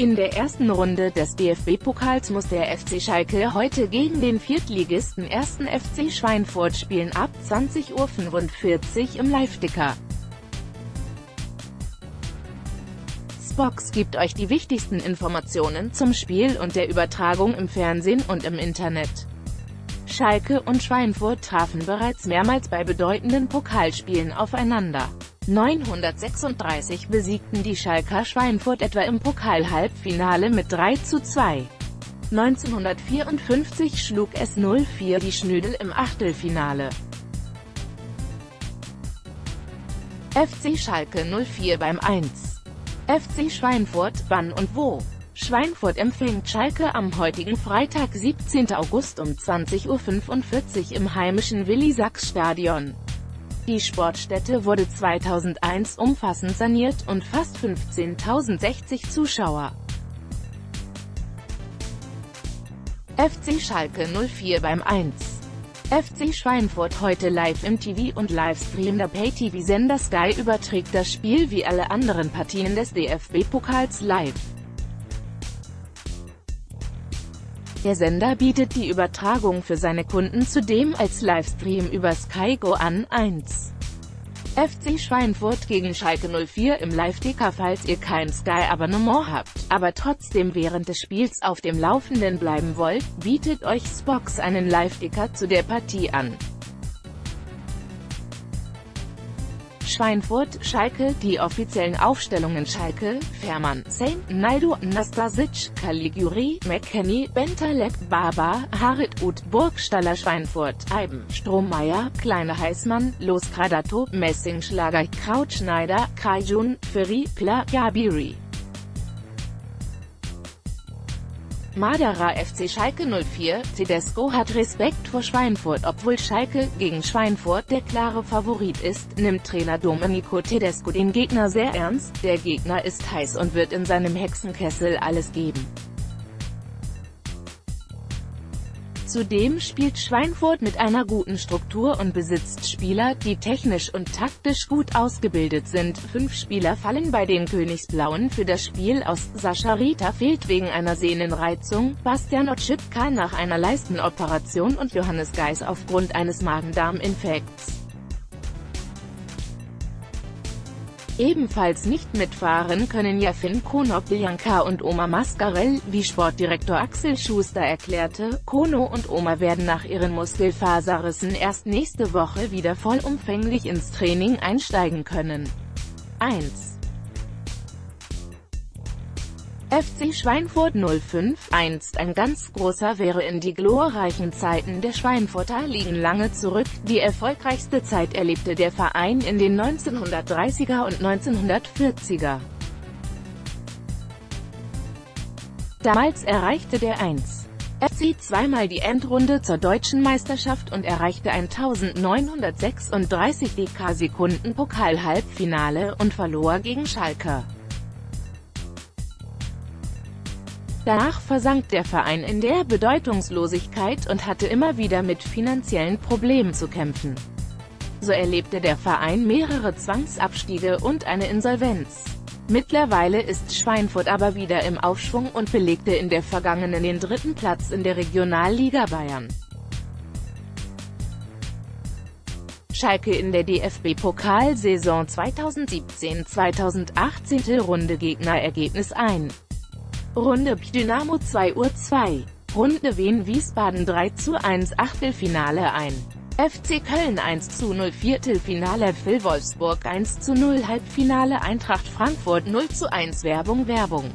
In der ersten Runde des DFB-Pokals muss der FC Schalke heute gegen den Viertligisten 1. FC Schweinfurt spielen ab 20.45 Uhr im Live-Ticker. Spox gibt euch die wichtigsten Informationen zum Spiel und der Übertragung im Fernsehen und im Internet. Schalke und Schweinfurt trafen bereits mehrmals bei bedeutenden Pokalspielen aufeinander. 936 besiegten die Schalker Schweinfurt etwa im Pokal-Halbfinale mit 3 zu 2. 1954 schlug es 04 die Schnüdel im Achtelfinale. FC Schalke 04 beim 1. FC Schweinfurt, wann und wo? Schweinfurt empfängt Schalke am heutigen Freitag 17. August um 20.45 Uhr im heimischen Willi-Sachs-Stadion. Die Sportstätte wurde 2001 umfassend saniert und fast 15.060 Zuschauer. FC Schalke 04 beim 1. FC Schweinfurt heute live im TV und Livestream der Pay-TV-Sender Sky überträgt das Spiel wie alle anderen Partien des DFB-Pokals live. Der Sender bietet die Übertragung für seine Kunden zudem als Livestream über Sky Go an. 1. FC Schweinfurt gegen Schalke 04 im Live-Ticker falls ihr kein Sky-Abonnement habt, aber trotzdem während des Spiels auf dem Laufenden bleiben wollt, bietet euch Spox einen Live-Ticker zu der Partie an. Schweinfurt, Schalke, die offiziellen Aufstellungen Schalke, Fährmann, Saint, Naldo, Nastasic, Caligiuri, McKenny, Bentaleb, Baba, Harit Ut, Burgstaller Schweinfurt, Eiben, Strohmeier, Kleine Heißmann, Los Gradato, Messingschlager, Krautschneider, Kajun, Ferri, Pla, Gabiri. Madara FC Schalke 04, Tedesco hat Respekt vor Schweinfurt Obwohl Schalke gegen Schweinfurt der klare Favorit ist, nimmt Trainer Domenico Tedesco den Gegner sehr ernst, der Gegner ist heiß und wird in seinem Hexenkessel alles geben. Zudem spielt Schweinfurt mit einer guten Struktur und besitzt Spieler, die technisch und taktisch gut ausgebildet sind. Fünf Spieler fallen bei den Königsblauen für das Spiel aus. Sascha Rita fehlt wegen einer Sehnenreizung, Bastian Otschipka nach einer Leistenoperation und Johannes Geis aufgrund eines Magen-Darm-Infekts. Ebenfalls nicht mitfahren können Jafin Konoplyanka und Oma Mascarell, wie Sportdirektor Axel Schuster erklärte. Kono und Oma werden nach ihren Muskelfaserrissen erst nächste Woche wieder vollumfänglich ins Training einsteigen können. 1 FC Schweinfurt 05, einst ein ganz großer wäre in die glorreichen Zeiten der Schweinfurter liegen lange zurück, die erfolgreichste Zeit erlebte der Verein in den 1930er und 1940er. Damals erreichte der 1. FC zweimal die Endrunde zur deutschen Meisterschaft und erreichte 1936 DK-Sekunden Pokal-Halbfinale und verlor gegen Schalke. Danach versank der Verein in der Bedeutungslosigkeit und hatte immer wieder mit finanziellen Problemen zu kämpfen. So erlebte der Verein mehrere Zwangsabstiege und eine Insolvenz. Mittlerweile ist Schweinfurt aber wieder im Aufschwung und belegte in der vergangenen den dritten Platz in der Regionalliga Bayern. Schalke in der DFB-Pokalsaison 2017-2018 Runde Gegnerergebnis ein. Runde Dynamo 2 Uhr 2. Runde Wien Wiesbaden 3 zu 1 Achtelfinale ein. FC Köln 1 zu 0 Viertelfinale Phil Wolfsburg 1 zu 0 Halbfinale Eintracht Frankfurt 0 zu 1 Werbung Werbung